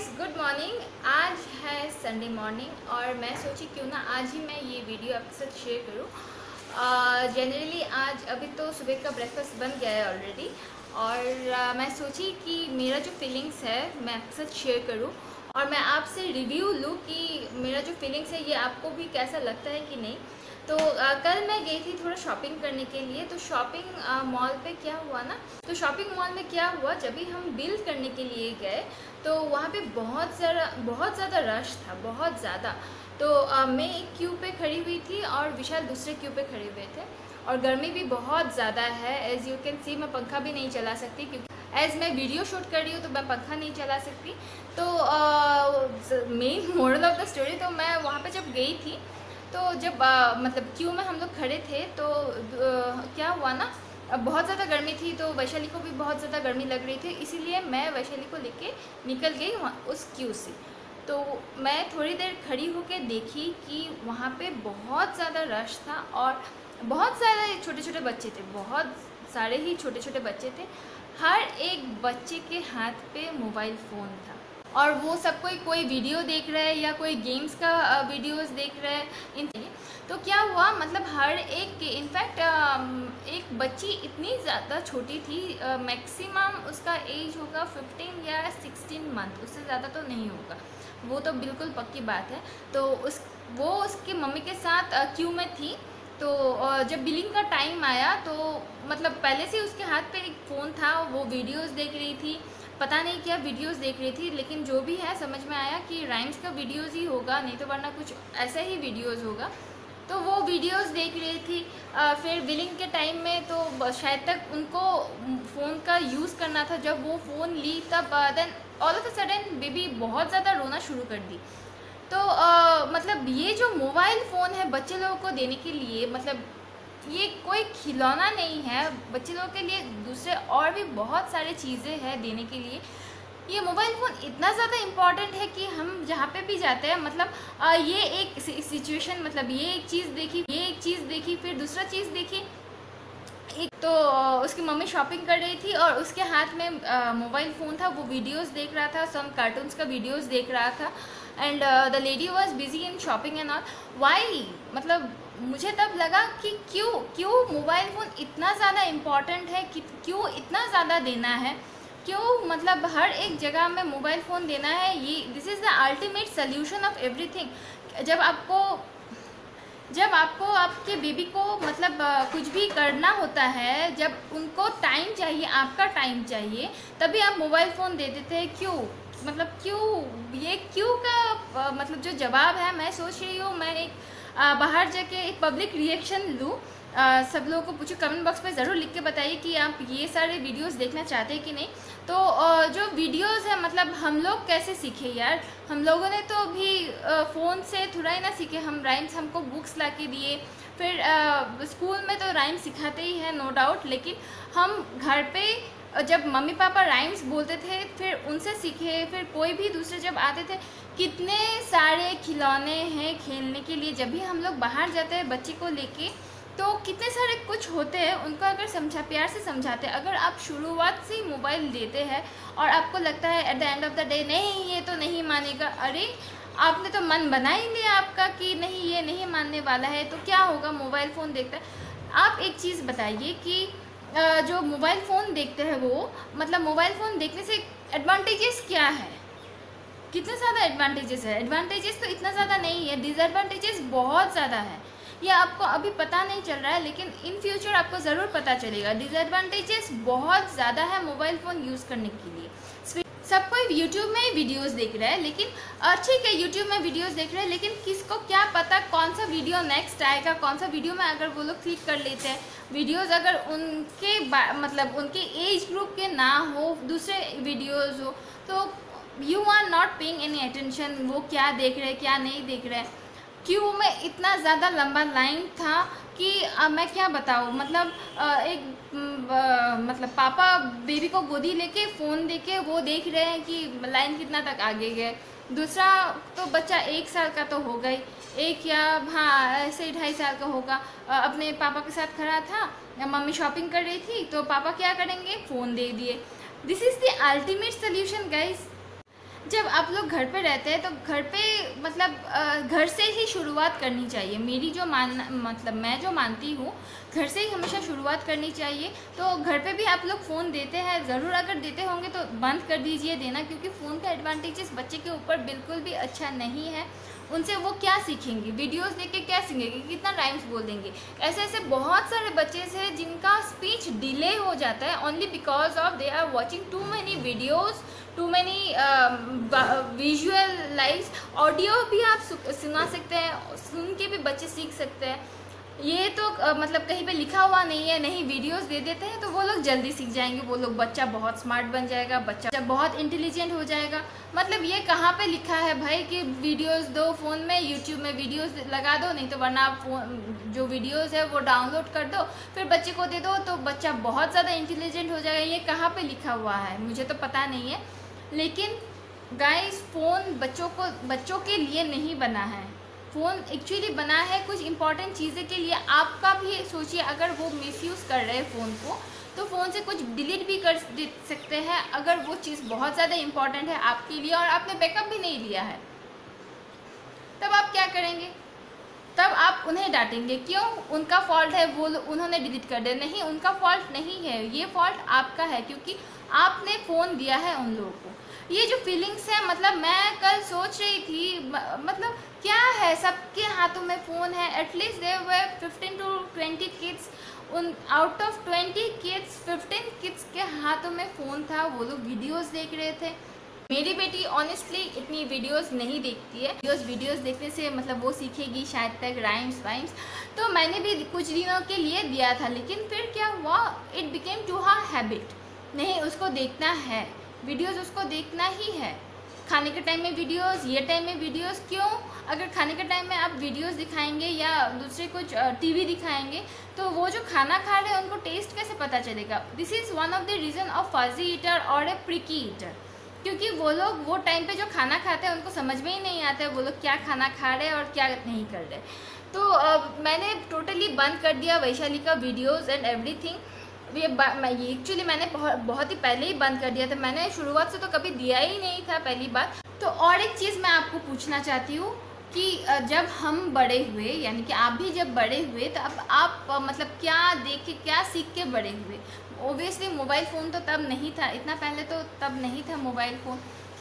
Guys good morning आज है Sunday morning और मैं सोची क्यों ना आज ही मैं ये वीडियो आपके साथ शेयर करूँ। जनरली आज अभी तो सुबह का ब्रेकफास्ट बन गया है ऑलरेडी और uh, मैं सोची कि मेरा जो फीलिंग्स है मैं आपके साथ शेयर करूँ। और मैं आपसे रिव्यू लूँ कि मेरा जो फीलिंग्स है ये आपको भी कैसा लगता है कि नहीं? तो आ, कल मैं गई थी थोड़ा शॉपिंग करने के लिए तो शॉपिंग मॉल पे क्या हुआ ना? तो शॉपिंग मॉल में क्या हुआ जब भी हम बिल करने के लिए गए तो वहाँ पे बहुत ज़्यादा बहुत ज़्यादा रश था बहुत ज़्यादा। तो आ, मैं एक क्यू पे खड़ी हुई थी और विशाल दूसरे क्यू पे खड़े हुए थे। और गर्मी भी बहुत ज़्यादा है एज़ यू कैन सी मैं पंखा भी नहीं चला सकती क्योंकि एज़ मैं वीडियो शूट कर रही हूँ तो मैं पंखा नहीं चला सकती। तो main model of the story तो मैं वहाँ पे जब गई थी तो जब आ, मतलब क्यू में हम लोग खड़े थे तो आ, क्या हुआ ना बहुत ज़्यादा गर्मी थी तो वैशाली को भी बहुत ज़्यादा गर्मी लग रही थी इसीलिए मैं वैशाली को लेके निकल गई वहाँ उस क्यू से। तो मैं थोड़ी देर खड़ी होकर देखी कि वहाँ पे बहुत ज़्यादा रश था और बहुत सारे छोटे छोटे बच्चे थे बहुत सारे ही छोटे छोटे बच्चे थे। हर एक बच्चे के हाथ पे मोबाइल फ़ोन था। और वो सब कोई कोई वीडियो देख रहा है या कोई गेम्स का वीडियोस देख रहा है, इन तो क्या हुआ मतलब हर एक के इनफैक्ट एक बच्ची इतनी ज़्यादा छोटी थी मैक्सिमम उसका एज होगा 15 या 16 मंथ उससे ज़्यादा तो नहीं होगा। वो तो बिल्कुल पक्की बात है। तो उस, वो उसकी मम्मी के साथ क्यू में थी। तो जब बिलिंग का टाइम आया तो मतलब पहले से उसके हाथ पे एक फ़ोन था वो वीडियोस देख रही थी। पता नहीं क्या वीडियोस देख रही थी लेकिन जो भी है समझ में आया कि राइम्स का वीडियोस ही होगा नहीं तो वरना कुछ ऐसा ही वीडियोस होगा। तो वो वीडियोस देख रही थी। आ, फिर बिलिंग के टाइम में तो शायद तक उनको फ़ोन का यूज़ करना था। जब वो फ़ोन ली तब then all of a sudden baby बहुत ज़्यादा रोना शुरू कर दी। तो आ, मतलब ये जो मोबाइल फ़ोन है बच्चे लोगों को देने के लिए मतलब ये कोई खिलौना नहीं है। बच्चे लोगों के लिए दूसरे और भी बहुत सारे चीज़ें हैं देने के लिए। ये मोबाइल फ़ोन इतना ज़्यादा इंपॉर्टेंट है कि हम जहाँ पे भी जाते हैं मतलब आ, ये एक सिचुएशन मतलब ये एक चीज़ देखी ये एक चीज़ देखी फिर दूसरा चीज़ देखी एक तो उसकी मम्मी शॉपिंग कर रही थी और उसके हाथ में मोबाइल फ़ोन था, वो वीडियोस देख रहा था सम कार्टून्स का वीडियोस देख रहा था and the lady was busy in shopping and all why मतलब मुझे तब लगा कि क्यों क्यों मोबाइल फ़ोन इतना ज़्यादा इंपॉर्टेंट है, कि क्यों इतना ज़्यादा देना है? क्यों मतलब हर एक जगह में मोबाइल फ़ोन देना है? ये this is the ultimate solution of everything जब आपको जब आपको आपके बेबी को मतलब कुछ भी करना होता है, जब उनको टाइम चाहिए, आपका टाइम चाहिए, तभी आप मोबाइल फ़ोन दे देते हैं, क्यों? मतलब क्यों? ये क्यों का मतलब जो जवाब है, मैं सोच रही हूँ, मैं एक बाहर जाके एक पब्लिक रिएक्शन लूँ सब लोगों को पूछो कमेंट बॉक्स में ज़रूर लिख के बताइए कि आप ये सारे वीडियोस देखना चाहते हैं कि नहीं। तो जो वीडियोस है मतलब हम लोग कैसे सीखे यार? हम लोगों ने तो अभी फ़ोन से थोड़ा ही ना सीखे। हम राइम्स हमको बुक्स ला के दिए। फिर स्कूल में तो राइम सिखाते ही हैं नो डाउट लेकिन हम घर पे जब मम्मी पापा राइम्स बोलते थे, फिर उनसे सीखे। फिर कोई भी दूसरे जब आते थे, कितने सारे खिलौने हैं खेलने के लिए। जब भी हम लोग बाहर जाते हैं, बच्चे को लेके तो कितने सारे कुछ होते हैं, उनको अगर समझा, प्यार से समझाते हैं, अगर आप शुरुआत से ही मोबाइल देते हैं और आपको लगता है at the end of the day नहीं, ये तो नहीं मानेगा, अरे, आपने तो मन बना ही लिया आपका कि नहीं, ये नहीं मानने वाला है तो क्या होगा, मोबाइल फ़ोन देखता है। आप एक चीज़ बताइए कि जो मोबाइल फ़ोन देखते हैं वो मतलब मोबाइल फ़ोन देखने से एडवांटेजेस क्या है? कितने ज़्यादा एडवांटेजेस है? एडवांटेजेस तो इतना ज़्यादा नहीं है डिसएडवांटेजेस बहुत ज़्यादा है। ये आपको अभी पता नहीं चल रहा है, लेकिन इन फ्यूचर आपको ज़रूर पता चलेगा। डिसएडवांटेजेस बहुत ज़्यादा है मोबाइल फ़ोन यूज़ करने के लिए। सब कोई यूट्यूब में ही वीडियोस देख रहा है, लेकिन ठीक है यूट्यूब में वीडियोस देख रहे हैं, लेकिन किसको क्या पता कौन सा वीडियो नेक्स्ट आएगा, कौन सा वीडियो में अगर वो लोग क्लिक कर लेते हैं। वीडियोस अगर उनके मतलब उनके एज ग्रुप के ना हो, दूसरे वीडियोस हो तो you are not paying any attention वो क्या देख रहे हैं, क्या नहीं देख रहे हैं। क्यों में इतना ज़्यादा लंबा लाइन था कि आ, मैं क्या बताऊँ? मतलब आ, एक आ, मतलब पापा बेबी को गोदी लेके फ़ोन देके वो देख रहे हैं कि लाइन कितना तक आगे गए दूसरा तो बच्चा एक साल का तो हो गई। एक या हाँ ऐसे ढाई साल का होगा। अपने पापा के साथ खड़ा था मम्मी शॉपिंग कर रही थी तो पापा क्या करेंगे? फ़ोन दे दिए। This is the ultimate solution guys जब आप लोग घर पे रहते हैं तो घर पे मतलब घर से ही शुरुआत करनी चाहिए। मेरी जो मान मतलब मैं जो मानती हूँ, घर से ही हमेशा शुरुआत करनी चाहिए। तो घर पे भी आप लोग फ़ोन देते हैं, ज़रूर अगर देते होंगे तो बंद कर दीजिए देना, क्योंकि फ़ोन का एडवांटेजेस बच्चे के ऊपर बिल्कुल भी अच्छा नहीं है। उनसे वो क्या सीखेंगे? वीडियोस देख के क्या सीखेंगे? कितना राइम्स बोल देंगे? ऐसे ऐसे बहुत सारे बच्चे हैं जिनका स्पीच डिले हो जाता है only because of they are watching too many videos too many visual lives audio भी आप सुना सकते हैं सुन के भी बच्चे सीख सकते हैं। ये तो uh, मतलब कहीं पे लिखा हुआ नहीं है नहीं वीडियोस दे देते हैं तो वो लोग जल्दी सीख जाएँगे। वो लोग बच्चा बहुत स्मार्ट बन जाएगा बच्चा बहुत इंटेलिजेंट हो जाएगा। मतलब ये कहाँ पे लिखा है भाई कि वीडियोस दो फ़ोन में यूट्यूब में वीडियोस लगा दो नहीं तो वरना आप फ़ोन जो वीडियोस है वो डाउनलोड कर दो फिर बच्चे को दे दो तो बच्चा बहुत ज़्यादा इंटेलिजेंट हो जाएगा। ये कहाँ पर लिखा हुआ है? मुझे तो पता नहीं है। लेकिन गाइस फ़ोन बच्चों को, बच्चों के लिए नहीं बना है। फ़ोन एक्चुअली बना है कुछ इंपॉर्टेंट चीज़ें के लिए। आपका भी सोचिए, अगर वो मिसयूज़ कर रहे हैं फ़ोन को तो फ़ोन से कुछ डिलीट भी कर सकते हैं अगर वो चीज़ बहुत ज़्यादा इंपॉर्टेंट है आपके लिए और आपने बैकअप भी नहीं लिया है। तब आप क्या करेंगे? तब आप उन्हें डांटेंगे, क्यों? उनका फॉल्ट है, वो उन्होंने डिलीट कर दिया। नहीं, उनका फॉल्ट नहीं है, ये फॉल्ट आपका है, क्योंकि आपने फ़ोन दिया है उन लोगों को। ये जो फीलिंग्स है मतलब मैं कल सोच रही थी मतलब क्या है, सबके हाथों में फ़ोन है। At least there were fifteen to twenty kids उन out of twenty kids fifteen kids के हाथों में फ़ोन था। वो लोग वीडियोस देख रहे थे। मेरी बेटी ऑनेस्टली इतनी वीडियोस नहीं देखती है। वीडियोस वीडियोस देखने से मतलब वो सीखेगी शायद तक राइम्स वाइम्स तो मैंने भी कुछ दिनों के लिए दिया था, लेकिन फिर क्या हुआ? It became to ha habit नहीं, उसको देखना है। वीडियोस उसको देखना ही है। खाने के टाइम में वीडियोस ये टाइम में वीडियोस क्यों? अगर खाने के टाइम में आप वीडियोस दिखाएँगे या दूसरे कुछ टीवी दिखाएँगे तो वो जो खाना खा रहे हैं, उनको टेस्ट कैसे पता चलेगा? This is one of the reason of fussy eater और ए प्रिकी ईटर क्योंकि वो लोग वो टाइम पे जो खाना खाते हैं उनको समझ में ही नहीं आता है वो लोग क्या खाना खा रहे हैं और क्या नहीं कर रहे तो uh, मैंने टोटली बंद कर दिया वैशाली का वीडियोज़ एंड एवरीथिंग ये एक्चुअली मैंने बहुत ही पहले ही बंद कर दिया था। मैंने शुरुआत से तो कभी दिया ही नहीं था पहली बार। तो और एक चीज़ मैं आपको पूछना चाहती हूँ कि जब हम बड़े हुए यानी कि आप भी जब बड़े हुए तो अब आप मतलब क्या देख के क्या सीख के बड़े हुए? ओबियसली मोबाइल फ़ोन तो तब नहीं था, इतना पहले तो तब नहीं था मोबाइल फ़ोन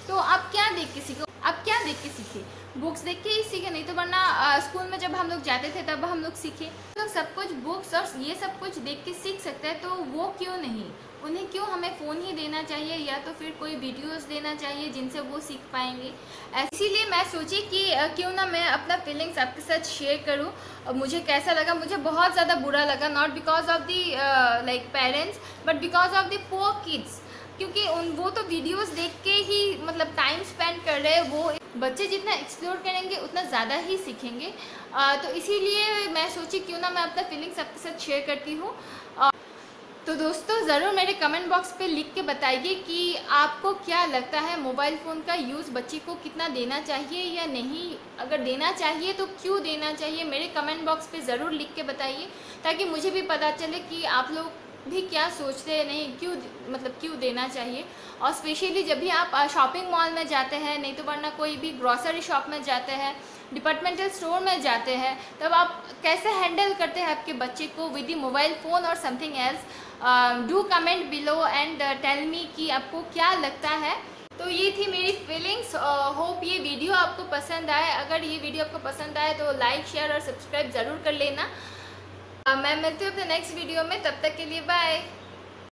तो आप क्या देख के सीखो आप क्या देख के सीखे? बुक्स देख के ही सीखे, नहीं तो वरना स्कूल में जब हम लोग जाते थे, तब हम लोग सीखे। तो सब कुछ बुक्स और ये सब कुछ देख के सीख सकते हैं तो वो क्यों नहीं? उन्हें क्यों हमें फ़ोन ही देना चाहिए या तो फिर कोई वीडियोस देना चाहिए जिनसे वो सीख पाएँगे? इसीलिए मैं सोची कि क्यों ना मैं अपना फीलिंग्स आपके साथ शेयर करूँ। और मुझे कैसा लगा? मुझे बहुत ज़्यादा बुरा लगा not because of the like parents but because of the poor kids क्योंकि उन वो तो वीडियोस देख के ही मतलब टाइम स्पेंड कर रहे हैं वो बच्चे जितना एक्सप्लोर करेंगे उतना ज़्यादा ही सीखेंगे। आ, तो इसीलिए मैं सोची क्यों ना मैं अपना फीलिंग्स आपके साथ शेयर करती हूँ। तो दोस्तों, ज़रूर मेरे कमेंट बॉक्स पे लिख के बताइए कि आपको क्या लगता है मोबाइल फ़ोन का यूज़ बच्चे को कितना देना चाहिए या नहीं। अगर देना चाहिए तो क्यों देना चाहिए, मेरे कमेंट बॉक्स पे ज़रूर लिख के बताइए, ताकि मुझे भी पता चले कि आप लोग भी क्या सोचते हैं, नहीं, क्यों मतलब क्यों देना चाहिए। और स्पेशली जब भी आप शॉपिंग मॉल में जाते हैं, नहीं तो वरना कोई भी ग्रॉसरी शॉप में जाते हैं डिपार्टमेंटल स्टोर में जाते हैं तब आप कैसे हैंडल करते हैं आपके बच्चे को विद मोबाइल फ़ोन और something else do comment below and tell me कि आपको क्या लगता है? तो ये थी मेरी फीलिंग्स होप ये वीडियो आपको पसंद आए। अगर ये वीडियो आपको पसंद आए तो लाइक शेयर और सब्सक्राइब ज़रूर कर लेना। Uh, मैं मिलती हूँ अपने नेक्स्ट वीडियो में तब तक के लिए बाय